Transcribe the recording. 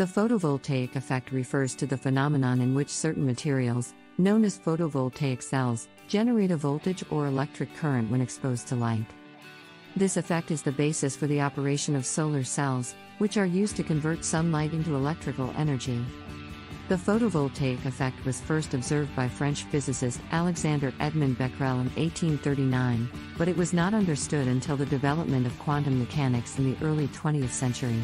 The photovoltaic effect refers to the phenomenon in which certain materials, known as photovoltaic cells, generate a voltage or electric current when exposed to light. This effect is the basis for the operation of solar cells, which are used to convert sunlight into electrical energy. The photovoltaic effect was first observed by French physicist Alexander Edmond Becquerel in 1839, but it was not understood until the development of quantum mechanics in the early 20th century.